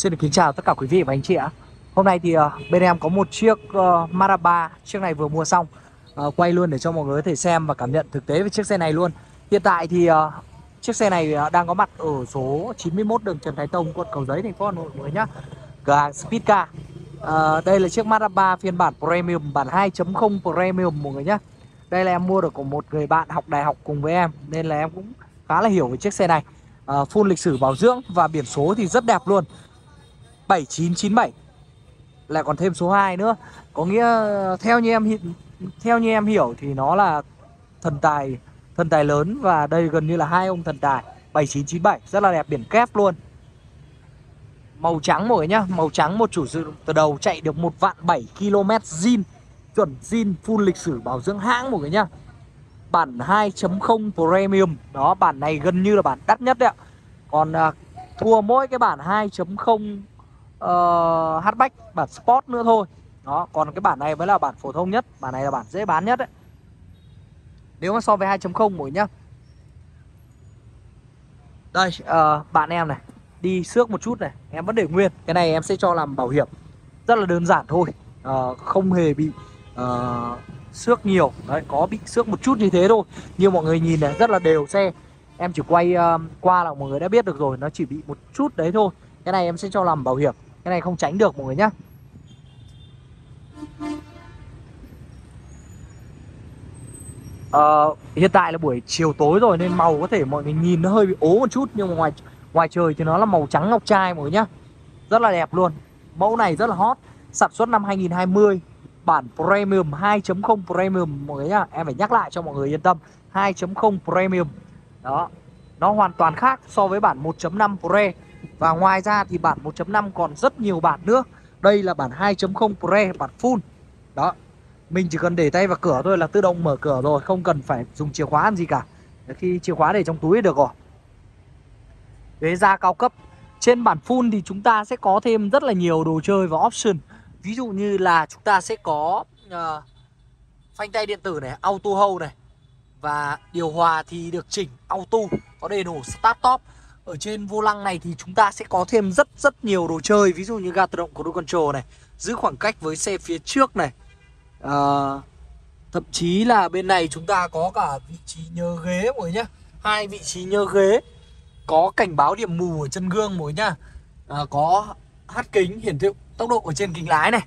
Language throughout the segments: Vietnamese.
xin được kính chào tất cả quý vị và anh chị ạ. Hôm nay thì uh, bên em có một chiếc uh, Maraba. Chiếc này vừa mua xong uh, Quay luôn để cho mọi người có thể xem và cảm nhận thực tế về chiếc xe này luôn. Hiện tại thì uh, chiếc xe này đang có mặt ở số 91 đường Trần Thái Tông, quận Cầu Giấy, thành phố Hà Nội mọi người nhá. Cửa hàng Speedcar uh, Đây là chiếc Maraba phiên bản Premium, bản 2.0 Premium mọi người nhá. Đây là em mua được của một người bạn học đại học cùng với em Nên là em cũng khá là hiểu về chiếc xe này. Uh, Full lịch sử bảo dưỡng và biển số thì rất đẹp luôn. 7997 lại còn thêm số 2 nữa. Có nghĩa theo như em theo như em hiểu thì nó là thần tài thần tài lớn và đây gần như là hai ông thần tài. 7997 rất là đẹp biển kép luôn. Màu trắng mọi người nhá màu trắng một chủ sử từ đầu chạy được một vạn 7 km zin chuẩn zin full lịch sử bảo dưỡng hãng mọi người nhá. Bản 2.0 premium đó bản này gần như là bản đắt nhất đấy ạ. Còn à, thua mỗi cái bản 2.0 Ờ, uh, hatchback bản sport nữa thôi. Đó còn cái bản này mới là bản phổ thông nhất. Bản này là bản dễ bán nhất đấy. Nếu mà so với 2.0 mỗi nhá. Đây uh, bạn em này đi xước một chút này. Em vẫn để nguyên. Cái này em sẽ cho làm bảo hiểm. Rất là đơn giản thôi. Uh, không hề bị uh, xước nhiều. Đấy có bị xước một chút như thế thôi. Như mọi người nhìn này rất là đều xe. Em chỉ quay uh, qua là mọi người đã biết được rồi. Nó chỉ bị một chút đấy thôi. Cái này em sẽ cho làm bảo hiểm cái này không tránh được mọi người nhá Ờ, hiện tại là buổi chiều tối rồi nên màu có thể mọi người nhìn nó hơi bị ố một chút nhưng mà ngoài ngoài trời thì nó là màu trắng ngọc trai mọi người nhá. Rất là đẹp luôn. Mẫu này rất là hot. Sản xuất năm 2020, bản Premium 2.0 Premium mọi người nhá. Em phải nhắc lại cho mọi người yên tâm. 2.0 Premium. Đó. Nó hoàn toàn khác so với bản 1.5 Pre. Và ngoài ra thì bản 1.5 còn rất nhiều bản nữa. Đây là bản 2.0 Pre, bản full. Đó. Mình chỉ cần để tay vào cửa thôi là tự động mở cửa rồi Không cần phải dùng chìa khóa làm gì cả. Khi chìa khóa để trong túi được rồi. Ghế da cao cấp. Trên bản full thì chúng ta sẽ có thêm rất là nhiều đồ chơi và option. Ví dụ như là chúng ta sẽ có uh, Phanh tay điện tử này, auto hold này. Và điều hòa thì được chỉnh auto Có đề nổ start top ở trên vô lăng này thì chúng ta sẽ có thêm rất rất nhiều đồ chơi. Ví dụ như ga tự động cruise control này Giữ khoảng cách với xe phía trước này. À, Thậm chí là bên này chúng ta có cả vị trí nhớ ghế mọi nhá. Hai vị trí nhớ ghế Có cảnh báo điểm mù ở chân gương mọi nhá. À, Có hát kính hiển thị tốc độ ở trên kính lái này.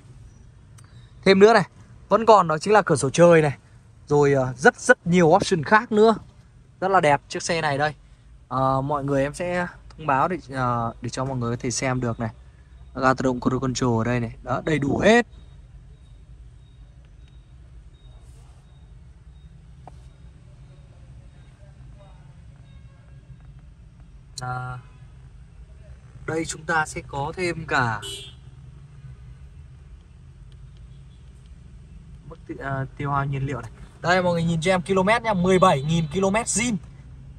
Thêm nữa này Vẫn còn đó chính là cửa sổ trời này. Rồi ờ, rất rất nhiều option khác nữa. Rất là đẹp chiếc xe này đây à, mọi người em sẽ thông báo để à, để cho mọi người có thể xem được này. Ga tự động cruise control ở đây này. Đó đầy đủ hết. À, đây chúng ta sẽ có thêm cả mức tiêu hao nhiên liệu này. Đây mọi người nhìn cho em km nha 17.000 km zin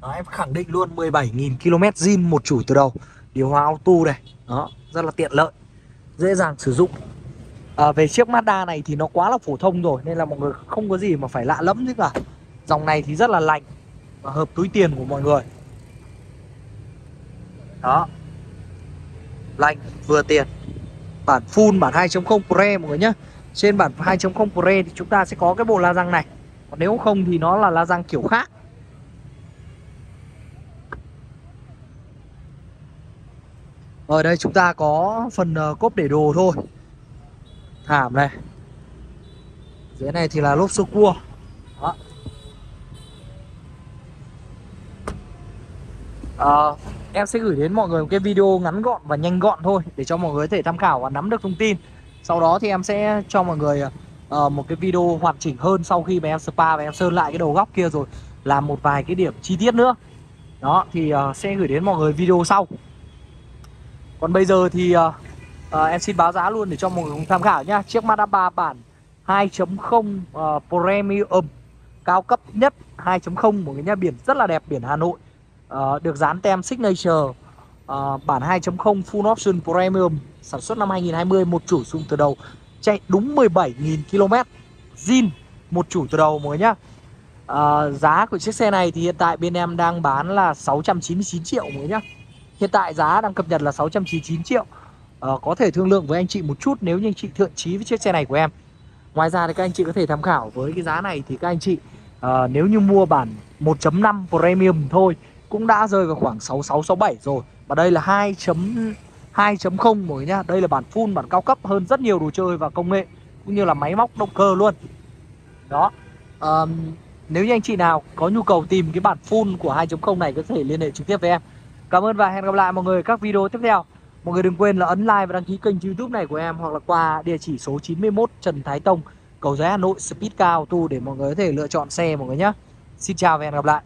đó, em khẳng định luôn 17.000 km zin một chủ từ đầu. Điều hòa auto này Đó, rất là tiện lợi Dễ dàng sử dụng. À, Về chiếc Mazda này thì nó quá là phổ thông rồi Nên là mọi người không có gì mà phải lạ lẫm chứ cả. Dòng này thì rất là lành Và hợp túi tiền của mọi người. Đó. Lành, vừa tiền Bản full, bản 2.0 Pre mọi người nhé Trên bản 2.0 Pre thì chúng ta sẽ có cái bộ la răng này. Còn nếu không thì nó là la răng kiểu khác. Ở đây chúng ta có phần ờ, cốp để đồ thôi. Thảm này. Dưới này thì là lốp sơ cua. Đó. À, Em sẽ gửi đến mọi người một cái video ngắn gọn và nhanh gọn thôi Để cho mọi người có thể tham khảo và nắm được thông tin. Sau đó thì em sẽ cho mọi người uh, một cái video hoàn chỉnh hơn Sau khi mà em spa và em sơn lại cái đầu góc kia rồi. Làm một vài cái điểm chi tiết nữa. Đó thì uh, sẽ gửi đến mọi người video sau còn bây giờ thì uh, uh, em xin báo giá luôn để cho mọi người cùng tham khảo nhá. Chiếc Mazda 3 bản 2.0 uh, ờ, Premium cao cấp nhất 2.0 một cái nhá biển rất là đẹp biển Hà Nội. Uh, Được dán tem Signature uh, Bản 2.0 Full Option Premium Sản xuất năm 2020 Một chủ dùng từ đầu Chạy đúng 17.000 km. Zin Một chủ từ đầu mọi người nhá. Uh, Giá của chiếc xe này thì hiện tại bên em đang bán là 699 triệu mọi người nhá. Hiện tại giá đang cập nhật là 699 triệu. À, có thể thương lượng với anh chị một chút nếu như anh chị thiện chí với chiếc xe này của em. Ngoài ra thì các anh chị có thể tham khảo với cái giá này thì các anh chị à, nếu như mua bản 1.5 premium thôi cũng đã rơi vào khoảng 66 67 rồi. Và đây là 2. 2.0 rồi nhá. Đây là bản full, bản cao cấp hơn rất nhiều đồ chơi và công nghệ Cũng như là máy móc động cơ luôn. Đó. Um, Nếu như anh chị nào có nhu cầu tìm cái bản full của 2.0 này Có thể liên hệ trực tiếp với em. Cảm ơn và hẹn gặp lại mọi người các video tiếp theo. Mọi người đừng quên là ấn like và đăng ký kênh youtube này của em Hoặc là qua địa chỉ số 91 Trần Thái Tông, Cầu Giấy Hà Nội Speed Car Auto Để mọi người có thể lựa chọn xe mọi người nhé. Xin chào và hẹn gặp lại.